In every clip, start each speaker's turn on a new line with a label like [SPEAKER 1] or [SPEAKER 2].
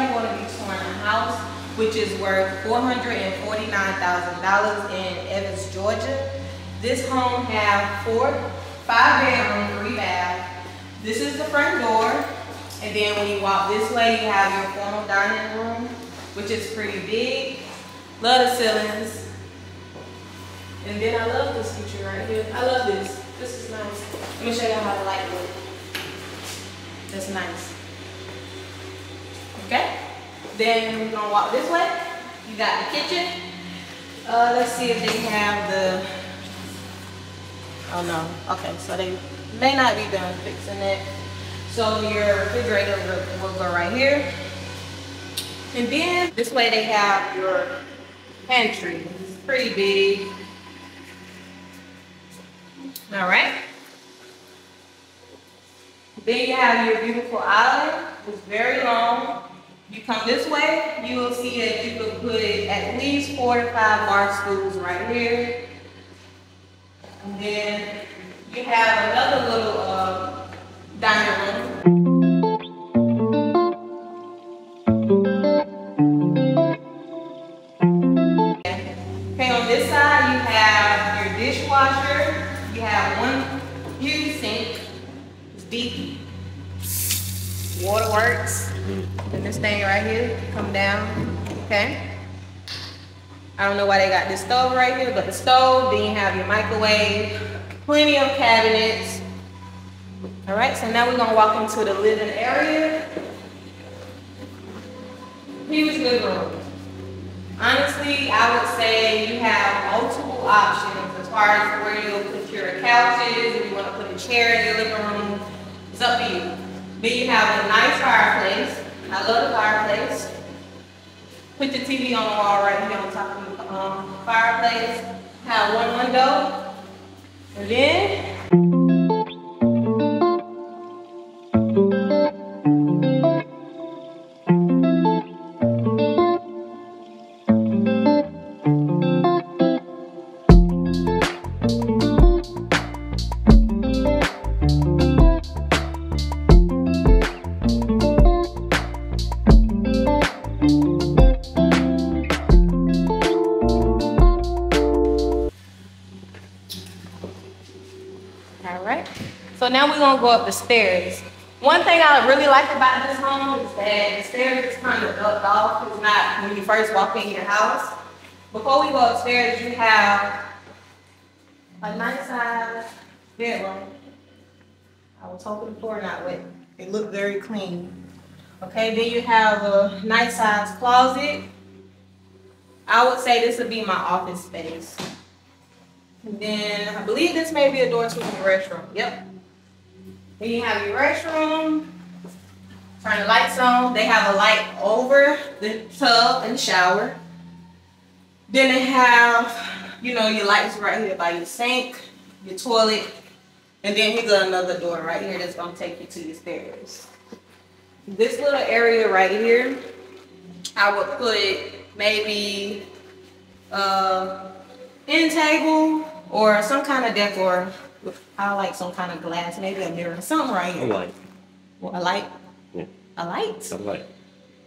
[SPEAKER 1] I'm going to be touring a house which is worth $449,000 in Evans, Georgia. This home has four, five bedroom, three bath. This is the front door. And then when you walk this way, you have your formal dining room, which is pretty big. Love the ceilings. And then I love this feature right here. I love this. This is nice. Let me show you how the light looks. That's nice. Okay? Then we're gonna walk this way. You got the kitchen. Uh, let's see if they have the, oh no, okay, so they may not be done fixing it. So your refrigerator will, will go right here. And then this way they have your pantry. It's pretty big. All right. Then you have your beautiful island. It's very come this way, you will see that you could put at least four to five bar stools right here. And then you have another little uh, dining room. Okay, on this side you have your dishwasher. You have one huge sink. It's deep. Waterworks. This thing right here, come down, okay? I don't know why they got this stove right here, but the stove, then you have your microwave, plenty of cabinets. All right, so now we're gonna walk into the living area. Huge living room. Honestly, I would say you have multiple options as far as where you'll put your couches, if you wanna put a chair in your living room, it's up to you. Then you have a nice fireplace. I love the fireplace. Put your TV on the wall right here on top of the um, fireplace. Have one window. And then So now we're gonna go up the stairs. One thing I really like about this home is that the stairs is kind of ducked off. It's not when you first walk in your house. Before we go upstairs, you have a nice size bedroom. I was hoping floor not wet. It looked very clean. Okay, then you have a nice size closet. I would say this would be my office space. And then I believe this may be a door to the restroom. Yep. Then you have your restroom. Turn the lights on. They have a light over the tub and the shower. Then they have, you know, your lights right here by your sink, your toilet, and then here's another door right here that's gonna take you to your stairs. This little area right here, I would put maybe a end table or some kind of decor. I like some kind of glass, maybe a mirror, something right
[SPEAKER 2] A light.
[SPEAKER 1] Well, A light?
[SPEAKER 2] Yeah.
[SPEAKER 1] A light?
[SPEAKER 2] A light.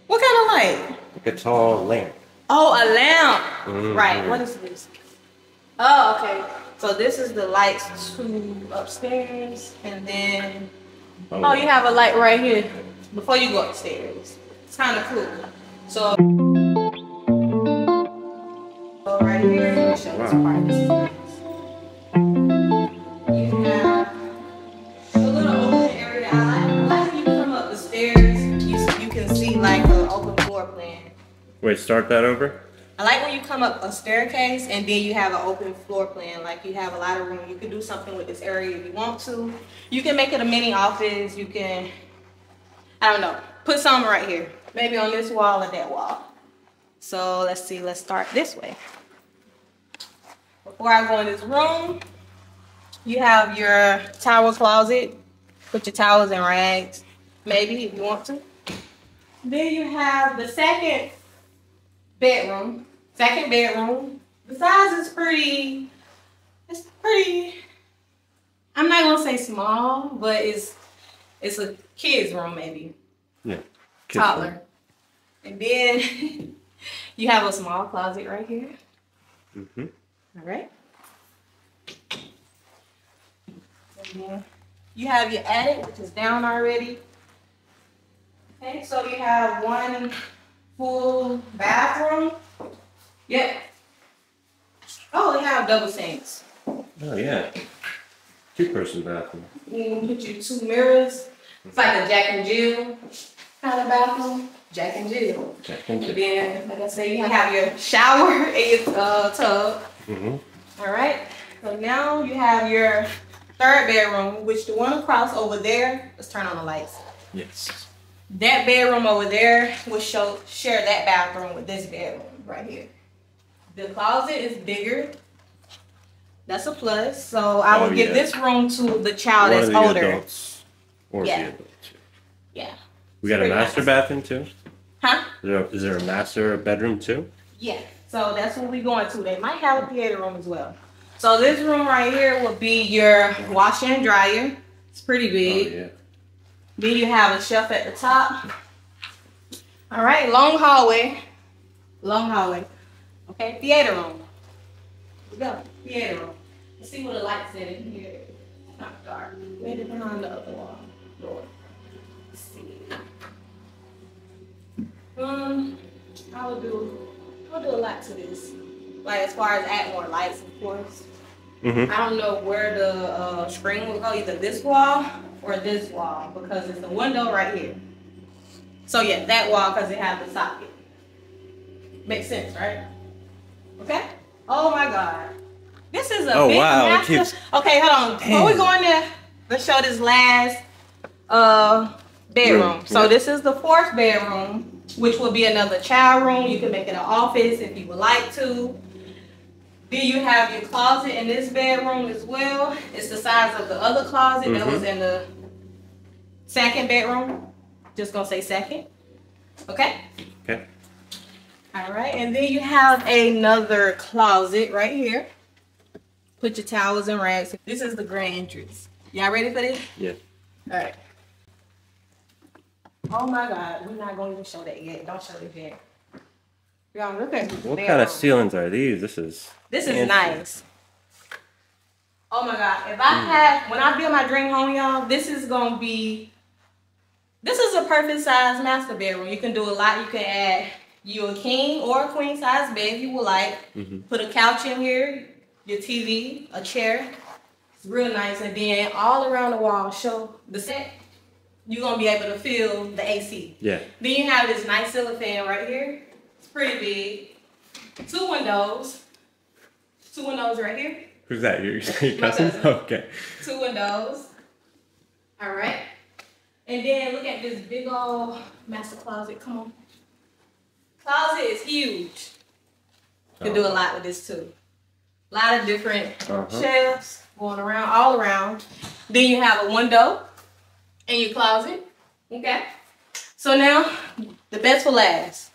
[SPEAKER 1] What kind of light?
[SPEAKER 2] Like a tall lamp.
[SPEAKER 1] Oh, a lamp.
[SPEAKER 2] Mhm.
[SPEAKER 1] Right. What is this? Oh, okay. So this is the lights to upstairs, and then oh, you have a light right here before you go upstairs. It's kind of cool. So so right here, show this part.
[SPEAKER 2] Wait, start that over?
[SPEAKER 1] I like when you come up a staircase and then you have an open floor plan, like you have a lot of room. You can do something with this area if you want to. You can make it a mini office. You can, I don't know, put something right here. Maybe on this wall or that wall. So let's see, let's start this way. Before I go in this room, you have your towel closet. Put your towels and rags, maybe if you want to. Then you have the second bedroom. Second bedroom. The size is pretty, it's pretty, I'm not gonna say small, but it's it's a kid's room maybe.
[SPEAKER 2] Yeah.
[SPEAKER 1] Toddler. And then you have a small closet right here.
[SPEAKER 2] Mm-hmm.
[SPEAKER 1] All right. And then you have your attic, which is down already. Okay, so you have one full bathroom. Yep. Oh, they have double sinks.
[SPEAKER 2] Oh yeah. Two person bathroom.
[SPEAKER 1] You can put your two mirrors. It's like a Jack and Jill kind of bathroom. Jack and Jill.
[SPEAKER 2] Okay, thank
[SPEAKER 1] And
[SPEAKER 2] you.
[SPEAKER 1] then, like I say, you have your shower and your uh, tub.
[SPEAKER 2] Mm-hmm.
[SPEAKER 1] All right. So now you have your third bedroom, which the one across over there. Let's turn on the lights.
[SPEAKER 2] Yes.
[SPEAKER 1] That bedroom over there will show share that bathroom with this bedroom right here. The closet is bigger. That's a plus. So I
[SPEAKER 2] Oh,
[SPEAKER 1] will give this room to the child
[SPEAKER 2] One
[SPEAKER 1] that's older.
[SPEAKER 2] adults. Or
[SPEAKER 1] Yeah.
[SPEAKER 2] the adult too.
[SPEAKER 1] Yeah.
[SPEAKER 2] We got a master
[SPEAKER 1] nice.
[SPEAKER 2] bathroom too?
[SPEAKER 1] Huh?
[SPEAKER 2] Is there, is there a master bedroom too?
[SPEAKER 1] Yeah. So that's what we're going to. They might have a theater room as well. So this room right here will be your washer and dryer. It's pretty big.
[SPEAKER 2] Oh
[SPEAKER 1] big.
[SPEAKER 2] yeah.
[SPEAKER 1] Then you have a shelf at the top. All right, long hallway. Long hallway. Okay, theater room. We go. Theater room. Let's see what the lights in in here. It's not dark. Maybe behind the other wall. Door. Let's see. Um, I would do. I'll do a lot to this. Like as far as add more lights, of course.
[SPEAKER 2] Mm-hmm.
[SPEAKER 1] I don't know where the uh, screen will go, either this wall or this wall, because it's a window right here. So yeah, that wall, because it has the socket. Makes sense, right? Okay. Oh my God. This is a
[SPEAKER 2] Oh,
[SPEAKER 1] big
[SPEAKER 2] wow,
[SPEAKER 1] master.
[SPEAKER 2] keeps-
[SPEAKER 1] Okay, hold on. Before we
[SPEAKER 2] Damn.
[SPEAKER 1] go in there, let's show this last uh bedroom.
[SPEAKER 2] Room,
[SPEAKER 1] So
[SPEAKER 2] yeah.
[SPEAKER 1] this is the fourth bedroom, which will be another child room. You can make it an office if you would like to. Then you have your closet in this bedroom as well. It's the size of the other closet that was in the second bedroom. Just gonna say second. Okay.
[SPEAKER 2] Okay.
[SPEAKER 1] All right, and then you have another closet right here. Put your towels and rags. This is the grand entrance. Y'all ready for this?
[SPEAKER 2] Yeah.
[SPEAKER 1] All right. Oh my God, we're not gonna even show that yet. Don't show it yet. Y'all look at this
[SPEAKER 2] What
[SPEAKER 1] bedroom.
[SPEAKER 2] kind of ceilings are these? This is
[SPEAKER 1] This is nice. Oh my God. If I mm. had, when I build my dream home, y'all, this is going to be, this is a perfect size master bedroom. You can do a lot. You can add you a king or a queen size bed if you would like.
[SPEAKER 2] Mhm.
[SPEAKER 1] Put a couch in here, your TV, a chair. It's real nice. And then all around the wall, show the set. You're going to be able to feel the AC.
[SPEAKER 2] Yeah.
[SPEAKER 1] Then you have this nice ceiling fan right here. It's pretty big. Two windows. Two windows right here.
[SPEAKER 2] Who's that? Your, your cousin?
[SPEAKER 1] cousin.
[SPEAKER 2] Okay.
[SPEAKER 1] Two windows. All right. And then look at this big old master closet. Come on. Closet is huge. You can do a lot with this too. A lot of different
[SPEAKER 2] Uh-huh.
[SPEAKER 1] shelves going around, all around. Then you have a window in your closet. Okay. So now, the best for last.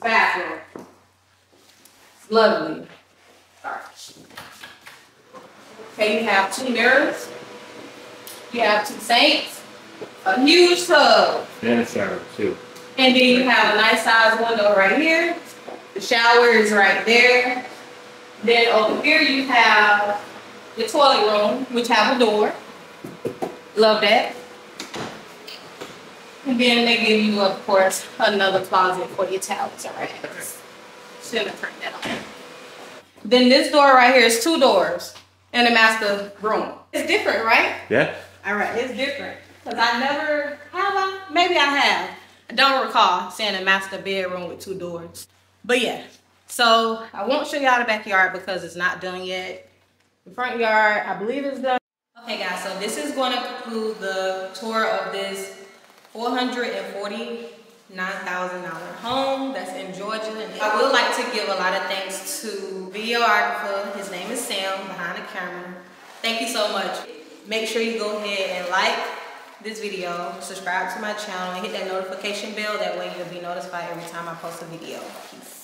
[SPEAKER 1] Bathroom. It's lovely. Okay, you have two mirrors. You have two sinks. A huge tub.
[SPEAKER 2] And a shower too.
[SPEAKER 1] And then you have a nice size window right here. The shower is right there. Then over here you have the toilet room, which have a door. Love that. And then they give you, of course, another closet for your towels and rags. Shouldn't have turned that on. Then this door right here is two doors in the master room. It's different, right?
[SPEAKER 2] Yeah.
[SPEAKER 1] All right, it's different. Cause I never have I? Maybe I have. I don't recall seeing a master bedroom with two doors. But yeah. So I won't show y'all the backyard because it's not done yet. The front yard, I believe is done. Okay guys, so this is going to conclude the tour of this $449,000 home that's in Georgia. I would like to give a lot of thanks to videographer. His name is Sam behind the camera. Thank you so much. Make sure you go ahead and like this video, subscribe to my channel, and hit that notification bell. That way you'll be notified every time I post a video. Peace.